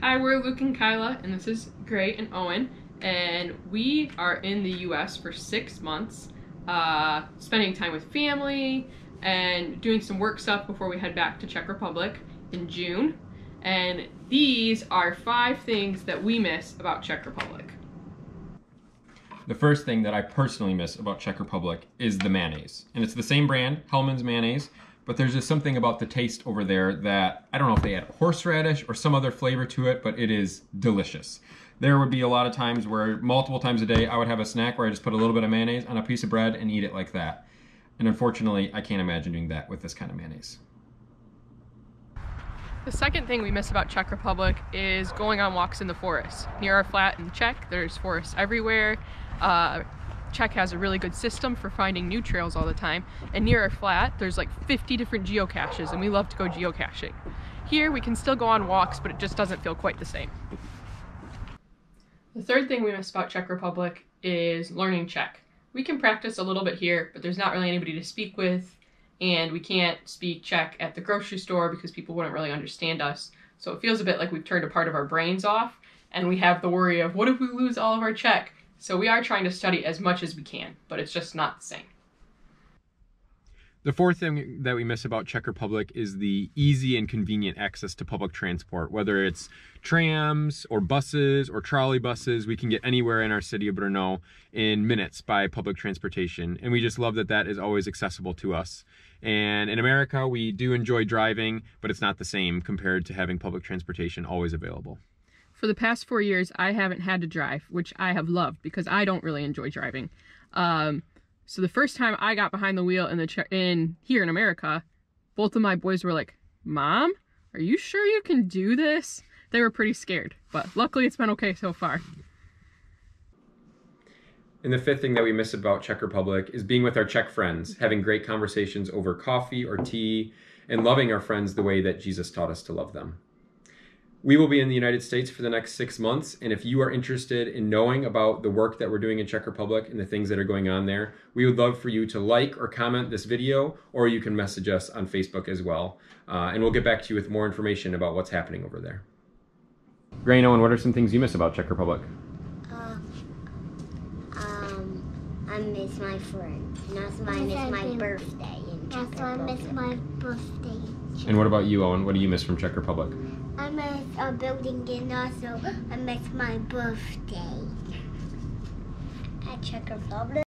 Hi, we're Luke and Kyla, and this is Gray and Owen, and we are in the U.S. for six months, uh, spending time with family and doing some work stuff before we head back to Czech Republic in June. And these are five things that we miss about Czech Republic. The first thing that I personally miss about Czech Republic is the mayonnaise. And it's the same brand, Hellmann's mayonnaise, but there's just something about the taste over there that I don't know if they add horseradish or some other flavor to it, but it is delicious. There would be a lot of times where multiple times a day I would have a snack where I just put a little bit of mayonnaise on a piece of bread and eat it like that. And unfortunately, I can't imagine doing that with this kind of mayonnaise. The second thing we miss about Czech Republic is going on walks in the forest. Near our flat in Czech, there's forests everywhere. Uh, Czech has a really good system for finding new trails all the time. And near our flat, there's like 50 different geocaches, and we love to go geocaching. Here, we can still go on walks, but it just doesn't feel quite the same. The third thing we miss about Czech Republic is learning Czech. We can practice a little bit here, but there's not really anybody to speak with, and we can't speak Czech at the grocery store because people wouldn't really understand us. So it feels a bit like we've turned a part of our brains off, and we have the worry of what if we lose all of our Czech? So we are trying to study as much as we can, but it's just not the same. The fourth thing that we miss about Czech Republic is the easy and convenient access to public transport. Whether it's trams or buses or trolley buses, we can get anywhere in our city of Brno in minutes by public transportation. And we just love that that is always accessible to us. And in America, we do enjoy driving, but it's not the same compared to having public transportation always available. For the past four years, I haven't had to drive, which I have loved because I don't really enjoy driving. Um, so the first time I got behind the wheel in the in here in America, both of my boys were like, "Mom, are you sure you can do this?" They were pretty scared, but luckily it's been okay so far. And the fifth thing that we miss about Czech Republic is being with our Czech friends, having great conversations over coffee or tea, and loving our friends the way that Jesus taught us to love them. We will be in the United States for the next six months, and if you are interested in knowing about the work that we're doing in Czech Republic and the things that are going on there, we would love for you to like or comment this video, or you can message us on Facebook as well, uh, and we'll get back to you with more information about what's happening over there. Gray Owen, what are some things you miss about Czech Republic? Uh, I miss my friends, and also I miss my birthday in Czech Also, I Republic. miss my birthday. And what about you, Owen? What do you miss from Czech Republic? I miss a building and also I miss my birthday. At Czech Republic.